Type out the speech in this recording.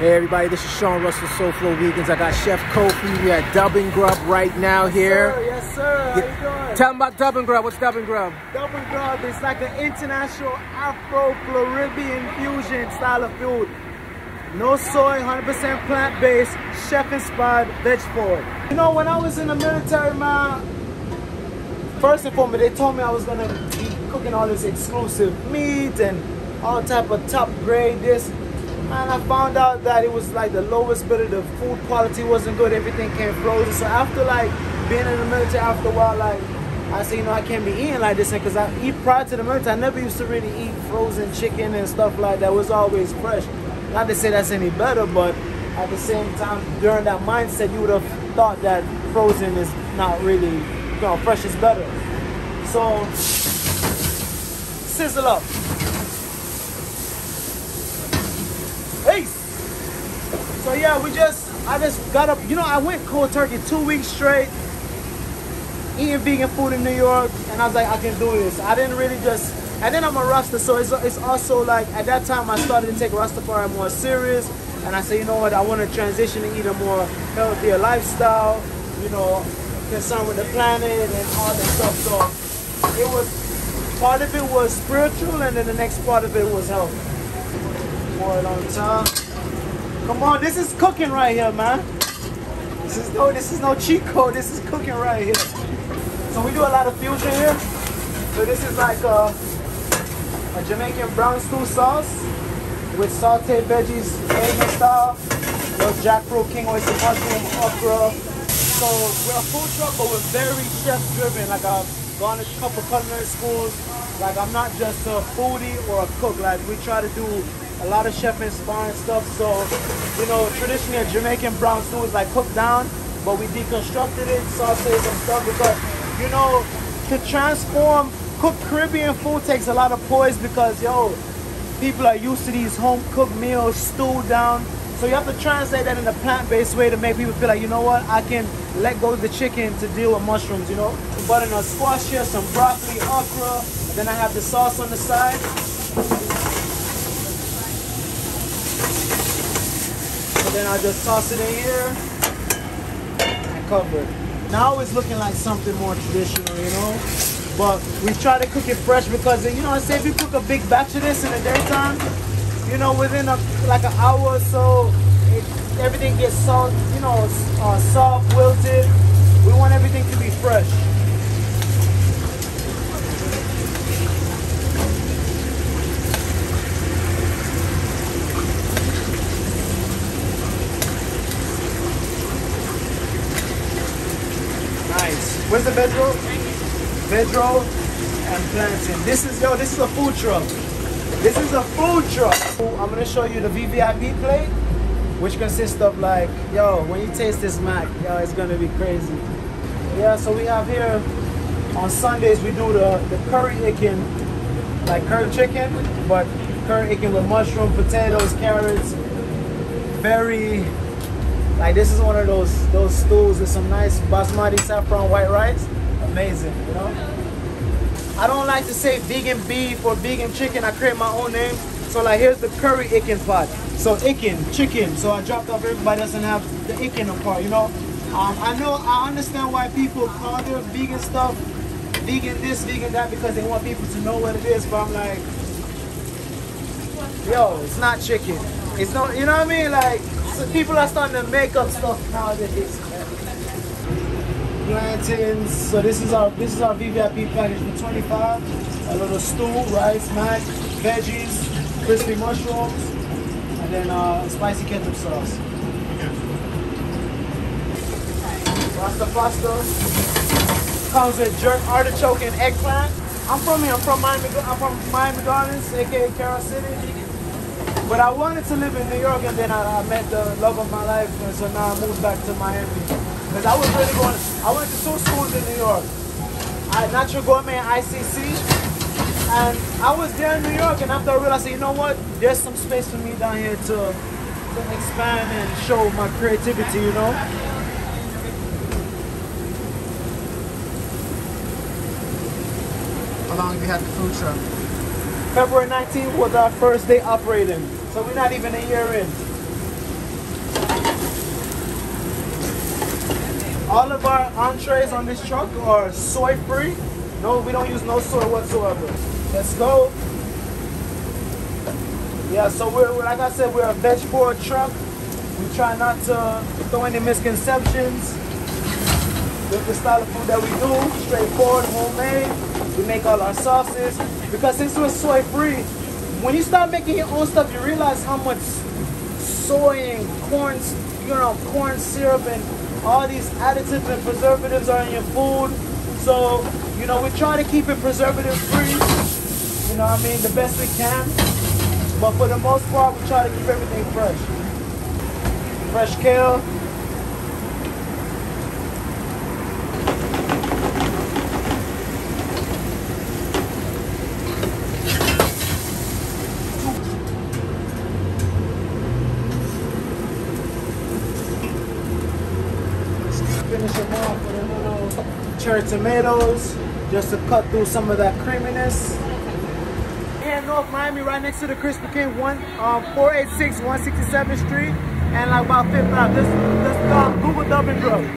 Hey everybody, this is Sean Russell SoFlo Vegans. I got Chef Kofi. We at Dub and Grub right now here. Yes, sir. Yes, sir. How you doing? Tell them about Dub and Grub. What's Dub and Grub? Dub and Grub is like an international Afro-Caribbean fusion style of food. No soy, 100% plant-based, chef-inspired veg food. You know, when I was in the military, man, first and foremost, they told me I was gonna be cooking all this exclusive meat and all type of top grade this and I found out that it was like the lowest bit of the food quality wasn't good. Everything came frozen. So after like being in the military, after a while, like I said, you know, I can't be eating like this because I eat prior to the military. I never used to really eat frozen chicken and stuff like that. It was always fresh. Not to say that's any better, but at the same time, during that mindset, you would have thought that frozen is not really, you know, fresh is better. So sizzle up. So yeah, we just, I just got up, you know, I went cold turkey two weeks straight, eating vegan food in New York, and I was like, I can do this. I didn't really just, and then I'm a Rasta, so it's, it's also like, at that time I started to take Rastafari more serious, and I said, you know what, I want to transition to eat a more healthier lifestyle, you know, concerned with the planet and all that stuff. So it was, part of it was spiritual, and then the next part of it was health. More on time. Come on, this is cooking right here, man. This is no, this is no cheat code. This is cooking right here. So we do a lot of fusion here. So this is like a, a Jamaican brown stew sauce with sauteed veggies, Asian style. Your jackfruit, king oyster mushroom, okra. So we're a food truck, but we're very chef driven. Like I've gone to a couple culinary schools. Like I'm not just a foodie or a cook. Like we try to do a lot of chef inspired stuff. So, you know, traditionally a Jamaican brown stew is like cooked down, but we deconstructed it, sauteed and stuff because, you know, to transform cooked Caribbean food takes a lot of poise because, yo, people are used to these home cooked meals, stewed down. So you have to translate that in a plant-based way to make people feel like, you know what, I can let go of the chicken to deal with mushrooms, you know? Butternut squash here, some broccoli, okra, then I have the sauce on the side. Then I just toss it in here and cover it. Now it's looking like something more traditional, you know? But we try to cook it fresh because, you know, I say if you cook a big batch of this in the daytime, you know, within a, like an hour or so, it, everything gets salt, you know, uh, soft, wilted. We want everything to be fresh. Where's the veg roll? Veg roll and plantain. This is, yo, this is a food truck. This is a food truck. I'm gonna show you the VVIP plate, which consists of like, yo, when you taste this mac, yo, it's gonna be crazy. Yeah, so we have here, on Sundays, we do the, the curry chicken, like curry chicken, but curry chicken with mushroom, potatoes, carrots, very like this is one of those those stools with some nice basmati saffron white rice. Amazing, you know? I don't like to say vegan beef or vegan chicken. I create my own name. So like here's the curry ikin pot. So ikin, chicken. So I dropped off everybody doesn't have the ikin part, you know? Um, I know, I understand why people call their vegan stuff vegan this, vegan that, because they want people to know what it is, but I'm like, yo, it's not chicken. It's not, you know what I mean? Like, so people are starting to make up stuff nowadays. Plantains. So this is our this is our VVIP package for 25. A little stew, rice, mac, veggies, crispy mushrooms, and then uh, spicy ketchup sauce. Pasta pasta comes with jerk artichoke and eggplant. I'm from here. I'm from Miami. I'm from Miami Gardens, aka Carol City. But I wanted to live in New York and then I, I, met the love of my life and so now I moved back to Miami. Because I was really going, I went to two schools in New York. I Natural Gourmet and ICC. And I was there in New York and after I realized, you know what, there's some space for me down here to, to expand and show my creativity, you know. How long have you had the food truck? February 19th was our first day operating. So we're not even a year in. All of our entrees on this truck are soy free. No, we don't use no soy whatsoever. Let's go. Yeah, so we're, like I said, we're a vegetable truck. We try not to throw any misconceptions with the style of food that we do. Straightforward, homemade. We make all our sauces. Because since we're soy free, when you start making your own stuff, you realize how much soy and corn, you know, corn syrup and all these additives and preservatives are in your food. So, you know, we try to keep it preservative free. You know what I mean? The best we can. But for the most part, we try to keep everything fresh. Fresh kale. Finish them off with a little cherry tomatoes just to cut through some of that creaminess. Here in North Miami, right next to the Krispy Kreme, one um, 486 167th Street, and like about Fifth Ave. this just um, Google Dub and Grub.